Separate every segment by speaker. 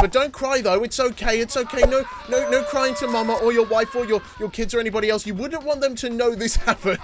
Speaker 1: But don't cry though, it's okay, it's okay. No no no crying to mama or your wife or your, your kids or anybody else. You wouldn't want them to know this happens.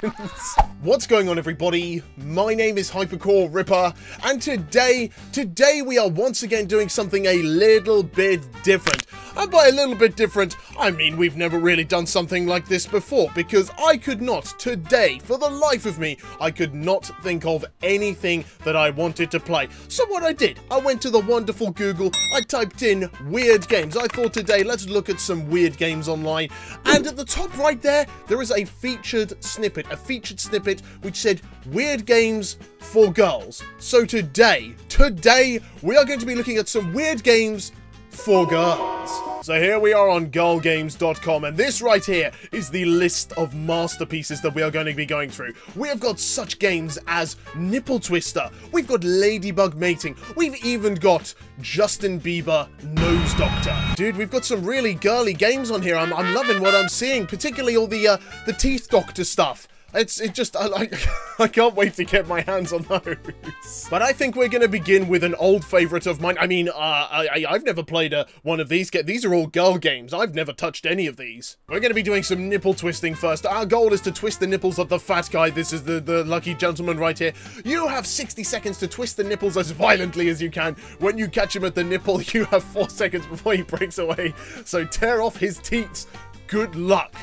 Speaker 1: What's going on everybody? My name is Hypercore Ripper and today, today we are once again doing something a little bit different. And by a little bit different, I mean we've never really done something like this before because I could not today, for the life of me, I could not think of anything that I wanted to play. So what I did, I went to the wonderful Google, I typed in weird games. I thought today, let's look at some weird games online. And at the top right there, there is a featured snippet, a featured snippet which said weird games for girls. So today, today, we are going to be looking at some weird games for girls. So here we are on girlgames.com and this right here is the list of masterpieces that we are going to be going through. We have got such games as Nipple Twister, we've got Ladybug Mating, we've even got Justin Bieber Nose Doctor. Dude, we've got some really girly games on here. I'm, I'm loving what I'm seeing, particularly all the uh, the Teeth Doctor stuff. It's it just I like I can't wait to get my hands on those. But I think we're gonna begin with an old favorite of mine. I mean, uh, I, I've never played a, one of these. Get These are all girl games. I've never touched any of these. We're gonna be doing some nipple twisting first. Our goal is to twist the nipples of the fat guy. This is the the lucky gentleman right here. You have 60 seconds to twist the nipples as violently as you can. When you catch him at the nipple, you have four seconds before he breaks away. So tear off his teats. Good luck.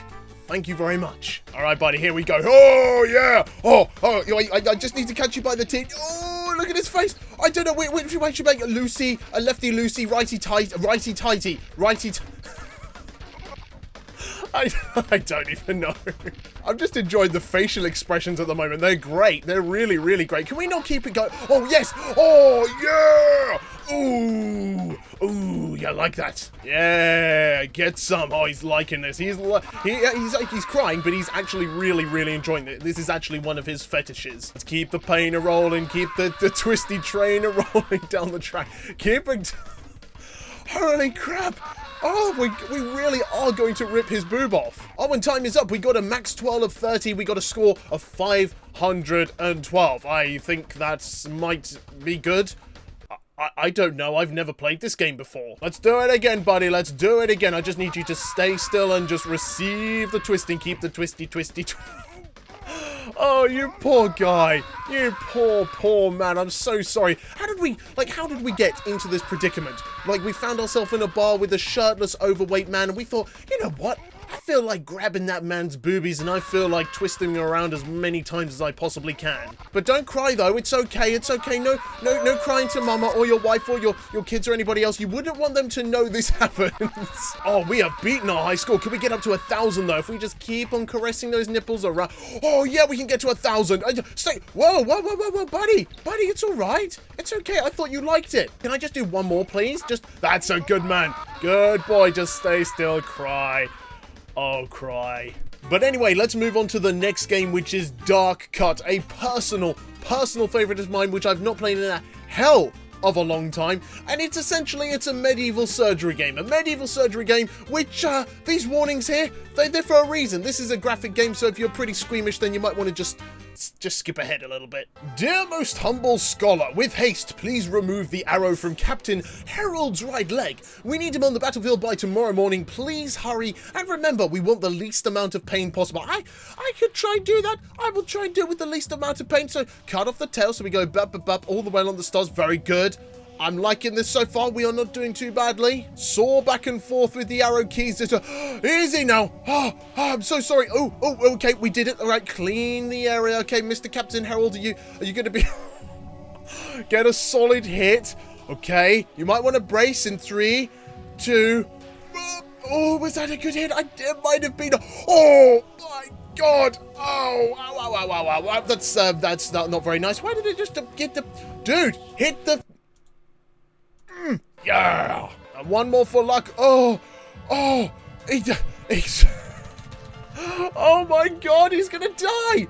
Speaker 1: Thank you very much. All right, buddy, here we go. Oh, yeah. Oh, oh, I, I just need to catch you by the teeth. Oh, look at his face. I don't know which, which way should make Lucy, a lefty Lucy, righty tight, righty tighty, righty. I, I don't even know. I'm just enjoyed the facial expressions at the moment. They're great. They're really, really great. Can we not keep it going? Oh, yes. Oh, yeah. Ooh, ooh, you like that? Yeah, get some. Oh, he's liking this. He's he, he's like he's crying, but he's actually really, really enjoying it. This is actually one of his fetishes. Let's keep the pain a rolling. Keep the the twisty train a rolling down the track. Keep it. Holy crap! Oh, we, we really are going to rip his boob off. Oh, when time is up, we got a max 12 of 30. We got a score of 512. I think that might be good. I, I don't know. I've never played this game before. Let's do it again, buddy. Let's do it again. I just need you to stay still and just receive the twisting. Keep the twisty, twisty, twisty. Oh, you poor guy. You poor, poor man. I'm so sorry. How did we, like, how did we get into this predicament? Like, we found ourselves in a bar with a shirtless, overweight man, and we thought, you know what? I feel like grabbing that man's boobies and I feel like twisting around as many times as I possibly can. But don't cry though, it's okay, it's okay. No no no crying to mama or your wife or your, your kids or anybody else. You wouldn't want them to know this happens. oh, we have beaten our high score. Can we get up to a thousand though? If we just keep on caressing those nipples around. Oh yeah, we can get to a thousand. Stay whoa, whoa, whoa, whoa, whoa, buddy. Buddy, it's alright. It's okay. I thought you liked it. Can I just do one more, please? Just that's a good man. Good boy, just stay still, cry. Oh, cry. But anyway, let's move on to the next game, which is Dark Cut, a personal, personal favorite of mine, which I've not played in a hell of a long time, and it's essentially, it's a medieval surgery game. A medieval surgery game, which, uh, these warnings here, they, they're for a reason. This is a graphic game, so if you're pretty squeamish, then you might want to just just skip ahead a little bit. Dear most humble scholar, with haste, please remove the arrow from Captain Harold's right leg. We need him on the battlefield by tomorrow morning. Please hurry. And remember, we want the least amount of pain possible. I, I could try and do that. I will try and do it with the least amount of pain. So cut off the tail so we go bup, bup, bup all the way along the stars. Very good. I'm liking this so far. We are not doing too badly. Saw back and forth with the arrow keys. Just, uh, easy now. Oh, oh, I'm so sorry. Oh, oh, okay. We did it. All right. Clean the area. Okay, Mr. Captain Harold, are you, are you going to be... Get a solid hit. Okay. You might want to brace in three, two... Oh, was that a good hit? I, it might have been... Oh, my God! Oh, wow, wow, wow, wow, wow. That's uh, that's not, not very nice. Why did it just get the... Dude, hit the Mm, yeah. And one more for luck. Oh, oh, he, he's. oh my God, he's gonna die.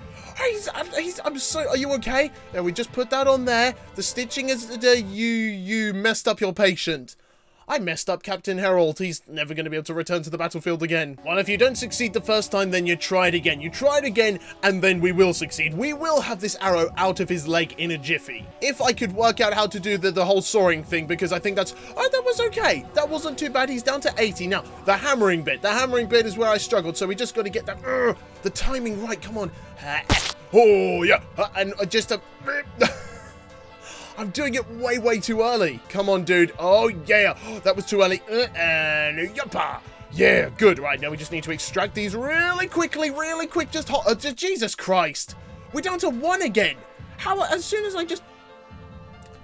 Speaker 1: He's, he's, I'm so. Are you okay? Yeah, we just put that on there. The stitching is. Uh, you, you messed up your patient. I messed up Captain Herald. He's never going to be able to return to the battlefield again. Well, if you don't succeed the first time, then you try it again. You try it again, and then we will succeed. We will have this arrow out of his leg in a jiffy. If I could work out how to do the, the whole soaring thing, because I think that's... Oh, that was okay. That wasn't too bad. He's down to 80. Now, the hammering bit. The hammering bit is where I struggled, so we just got to get that... Uh, the timing right. Come on. oh, yeah. Uh, and uh, just a... I'm doing it way, way too early. Come on, dude. Oh, yeah. that was too early. Uh, and yuppa. Yeah, good. Right, now we just need to extract these really quickly, really quick. Just hot. Uh, just, Jesus Christ. We're down to one again. How, as soon as I just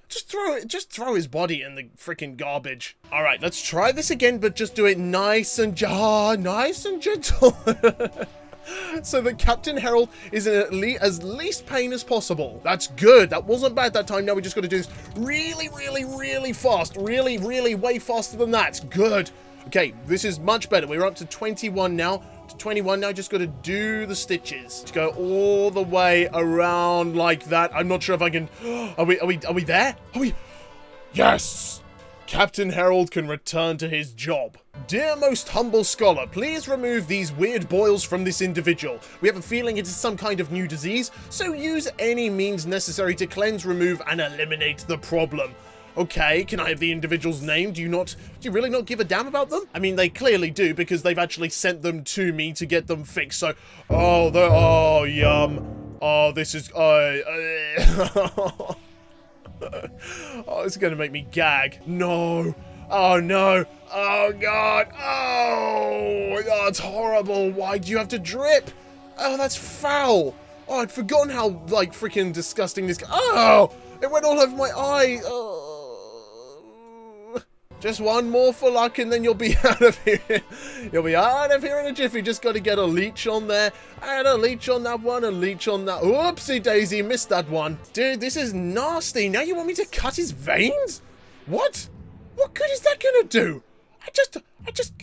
Speaker 1: just throw it, just throw his body in the freaking garbage. All right, let's try this again, but just do it nice and ah, nice and gentle. so that Captain Herald is in le as least pain as possible. That's good. That wasn't bad that time. Now we just got to do this really, really, really fast. Really, really way faster than that. Good. Okay, this is much better. We're up to 21 now. To 21 now, just got to do the stitches. To go all the way around like that. I'm not sure if I can... Are we, are we, are we there? Are we... Yes! Captain Herald can return to his job. Dear most humble scholar, please remove these weird boils from this individual. We have a feeling it is some kind of new disease, so use any means necessary to cleanse, remove, and eliminate the problem. Okay, can I have the individual's name? Do you not, do you really not give a damn about them? I mean, they clearly do because they've actually sent them to me to get them fixed. So, oh, the, oh, yum. Oh, this is, oh, oh, it's to make me gag. No. Oh, no. Oh, God. Oh, that's horrible. Why do you have to drip? Oh, that's foul. Oh, I'd forgotten how, like, freaking disgusting this... Oh, it went all over my eye. Oh. Just one more for luck and then you'll be out of here. you'll be out of here in a jiffy. Just got to get a leech on there. And a leech on that one. A leech on that. Oopsie daisy. Missed that one. Dude, this is nasty. Now you want me to cut his veins? What? What good is that to do? I just... I just...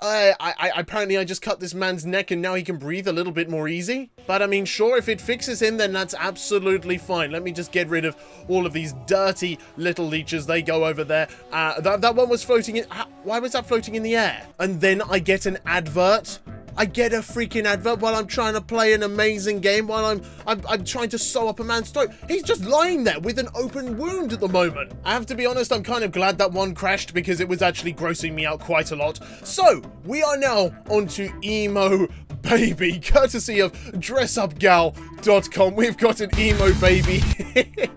Speaker 1: I, I, I, apparently I just cut this man's neck and now he can breathe a little bit more easy. But I mean, sure, if it fixes him, then that's absolutely fine. Let me just get rid of all of these dirty little leeches. They go over there. Uh, that, that one was floating in... Why was that floating in the air? And then I get an advert I get a freaking advert while I'm trying to play an amazing game, while I'm, I'm, I'm trying to sew up a man's throat. He's just lying there with an open wound at the moment. I have to be honest, I'm kind of glad that one crashed because it was actually grossing me out quite a lot. So, we are now onto emo baby, courtesy of dressupgal.com. We've got an emo baby.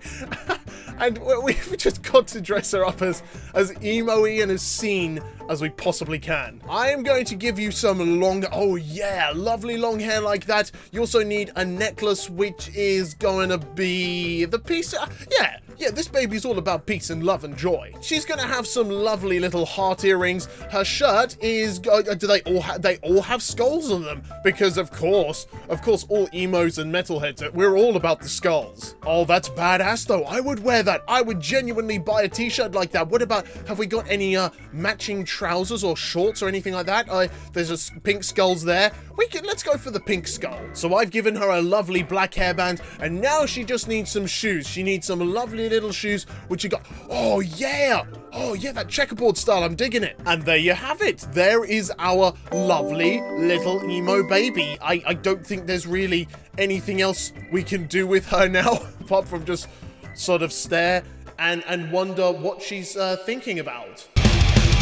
Speaker 1: and we've just got to dress her up as, as emo-y and as seen as we possibly can. I am going to give you some long, oh yeah, lovely long hair like that. You also need a necklace, which is going to be the piece, uh, yeah, yeah, this baby's all about peace and love and joy. She's gonna have some lovely little heart earrings. Her shirt is, uh, do they all have, they all have skulls on them? Because of course, of course, all emos and metalheads, uh, we're all about the skulls. Oh, that's badass though. I would wear that. I would genuinely buy a t-shirt like that. What about, have we got any uh, matching trousers or shorts or anything like that? I, there's a pink skulls there. We can, let's go for the pink skull. So I've given her a lovely black hairband and now she just needs some shoes. She needs some lovely little shoes, which you got. Oh, yeah. Oh, yeah, that checkerboard style. I'm digging it. And there you have it. There is our lovely little emo baby. I, I don't think there's really anything else we can do with her now, apart from just sort of stare and, and wonder what she's uh, thinking about.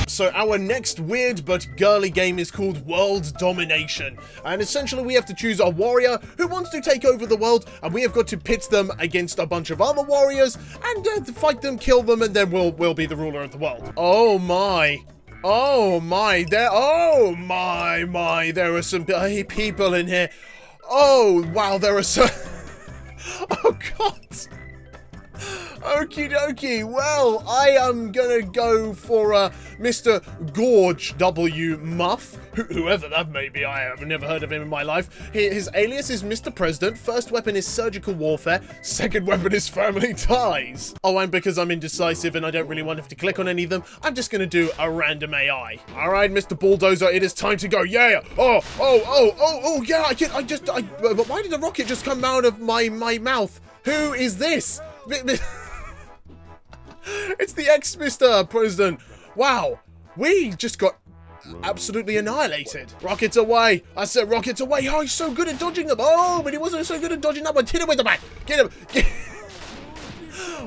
Speaker 1: So our next weird but girly game is called World Domination. And essentially we have to choose a warrior who wants to take over the world and we have got to pit them against a bunch of other warriors and uh, fight them, kill them, and then we'll, we'll be the ruler of the world. Oh my. Oh my, there, oh my, my, there are some people in here. Oh, wow, there are so, oh god. Okie dokie. Well, I am gonna go for uh, Mr. Gorge W. Muff, wh whoever that may be. I have never heard of him in my life. His alias is Mr. President. First weapon is surgical warfare. Second weapon is family ties. Oh, and because I'm indecisive and I don't really want to have to click on any of them, I'm just gonna do a random AI. All right, Mr. Bulldozer, it is time to go. Yeah. Oh, oh, oh, oh, oh, yeah. I can. I just. I. But why did the rocket just come out of my my mouth? Who is this? it's the ex-Mr. President. Wow. We just got absolutely annihilated. Rockets away. I said rockets away. Oh, he's so good at dodging them. Oh, but he wasn't so good at dodging them. But hit him with the back. Get him.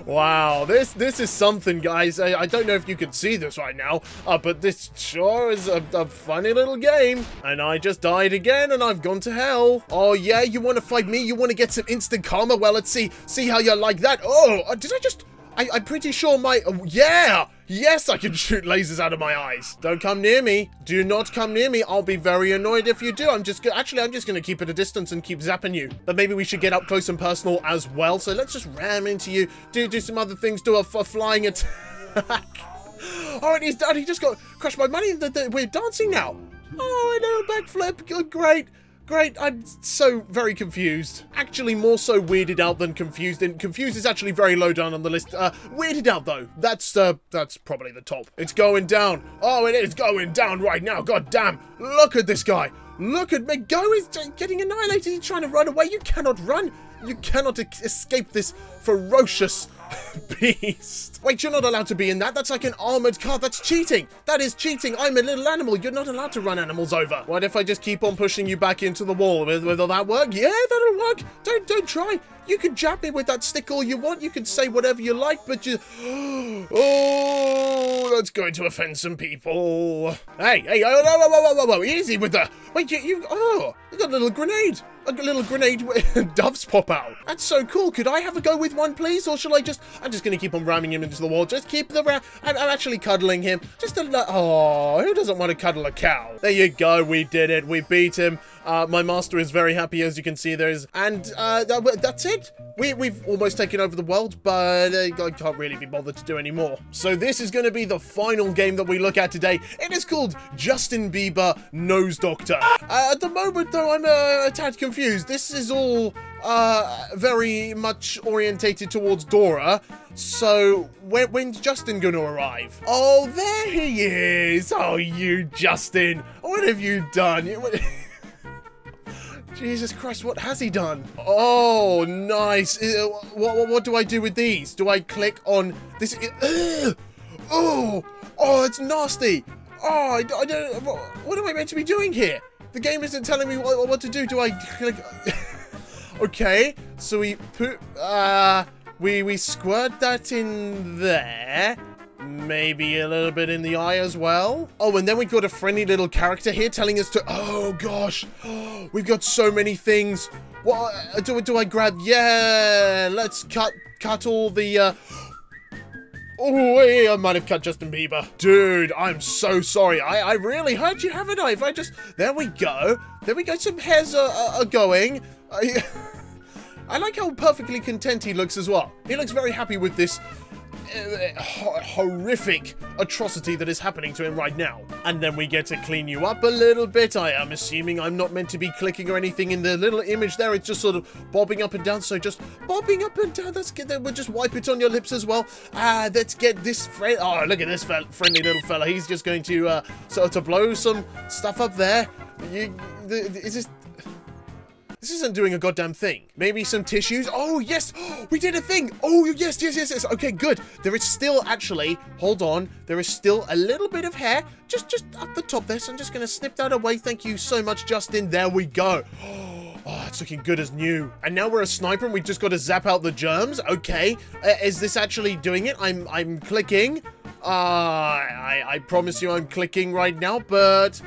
Speaker 1: Wow, this this is something, guys. I, I, don't know if you can see this right now, uh, but this sure is a, a, funny little game. And I just died again, and I've gone to hell. Oh, yeah? You want to fight me? You want to get some instant karma? Well, let's see. See how you like that. Oh, uh, did I just... I, am pretty sure my... Oh, yeah! Yes, I can shoot lasers out of my eyes. Don't come near me. Do not come near me. I'll be very annoyed if you do. I'm just... Actually, I'm just going to keep at a distance and keep zapping you. But maybe we should get up close and personal as well. So let's just ram into you. Do, do some other things. Do a, a flying attack. oh, and he's done. He just got crushed by money. We're dancing now. Oh, I know. Backflip. Good, great. Great, I'm so very confused. Actually, more so weirded out than confused, and confused is actually very low down on the list. Uh, weirded out, though, that's, uh, that's probably the top. It's going down. Oh, it is going down right now, god damn. Look at this guy. Look at me go, he's getting annihilated. He's trying to run away. You cannot run. You cannot escape this ferocious beast. Wait, you're not allowed to be in that. That's like an armored car. That's cheating. That is cheating. I'm a little animal. You're not allowed to run animals over. What if I just keep on pushing you back into the wall? Will, that work? Yeah, that'll work. Don't, don't try. You can jab me with that stick all you want. You can say whatever you like, but you... Oh, that's going to offend some people. Hey, hey, oh, whoa, whoa, whoa, whoa, whoa, easy with the... Wait, you, you... Oh, you got a little grenade a little grenade where doves pop out. That's so cool. Could I have a go with one, please? Or shall I just... I'm just going to keep on ramming him into the wall. Just keep the ram... I'm, I'm actually cuddling him. Just a... Oh, who doesn't want to cuddle a cow? There you go. We did it. We beat him. Uh, my master is very happy, as you can see. There's and uh, that, that's it. We, we've almost taken over the world, but uh, I can't really be bothered to do any more. So this is going to be the final game that we look at today. It is called Justin Bieber Nose Doctor. Uh, at the moment, though, I'm uh, a tad confused. This is all uh, very much orientated towards Dora. So, when, when's Justin gonna arrive? Oh, there he is! Oh, you, Justin! What have you done? Jesus Christ, what has he done? Oh, nice. Uh, what, what, what, do I do with these? Do I click on this? Uh, oh, oh, it's nasty. Oh, I, I don't what, what am I meant to be doing here? The game isn't telling me what, what to do. Do I click? okay, so we put, uh, we, we squirt that in there. Maybe a little bit in the eye as well. Oh, and then we've got a friendly little character here telling us to... Oh, gosh. We've got so many things. What uh, do, do I grab? Yeah, let's cut cut all the... Uh... Oh, I might have cut Justin Bieber. Dude, I'm so sorry. I, I really hurt you, haven't I? If I just... There we go. There we go. Some hairs are, are, are going. I, I like how perfectly content he looks as well. He looks very happy with this horrific atrocity that is happening to him right now. And then we get to clean you up a little bit. I am assuming I'm not meant to be clicking or anything in the little image there. It's just sort of bobbing up and down. So just bobbing up and down. Let's get there. We'll just wipe it on your lips as well. Ah, let's get this friend. Oh, look at this friendly little fella. He's just going to uh, sort of to blow some stuff up there. You, the, is this this isn't doing a goddamn thing. Maybe some tissues. Oh, yes. We did a thing. Oh, yes, yes, yes, yes. Okay, good. There is still actually, hold on. There is still a little bit of hair just, just up the top there. So I'm just going to snip that away. Thank you so much, Justin. There we go. Oh, it's looking good as new. And now we're a sniper and we've just got to zap out the germs. Okay. Uh, is this actually doing it? I'm, I'm clicking. Uh, I, I promise you I'm clicking right now, but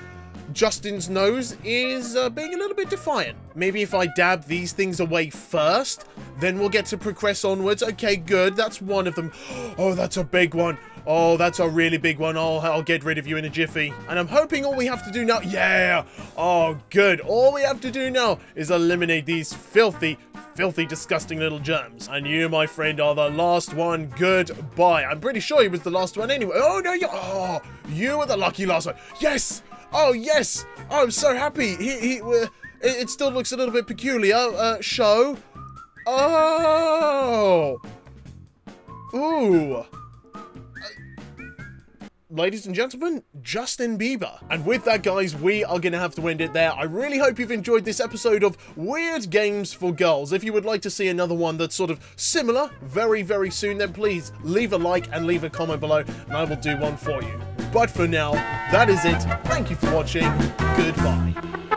Speaker 1: Justin's nose is uh, being a little bit defiant. Maybe if I dab these things away first, then we'll get to progress onwards. Okay, good. That's one of them. Oh, that's a big one. Oh, that's a really big one. Oh, I'll get rid of you in a jiffy. And I'm hoping all we have to do now... Yeah! Oh, good. All we have to do now is eliminate these filthy, filthy, disgusting little germs. And you, my friend, are the last one. Goodbye. I'm pretty sure he was the last one anyway. Oh, no, you... Oh, you were the lucky last one. Yes! Oh, yes! Oh, I'm so happy. He, he, uh, it, it, still looks a little bit peculiar. Uh, show. Oh! Ooh. Ladies and gentlemen, Justin Bieber. And with that, guys, we are going to have to end it there. I really hope you've enjoyed this episode of Weird Games for Girls. If you would like to see another one that's sort of similar very, very soon, then please leave a like and leave a comment below, and I will do one for you. But for now, that is it. Thank you for watching. Goodbye.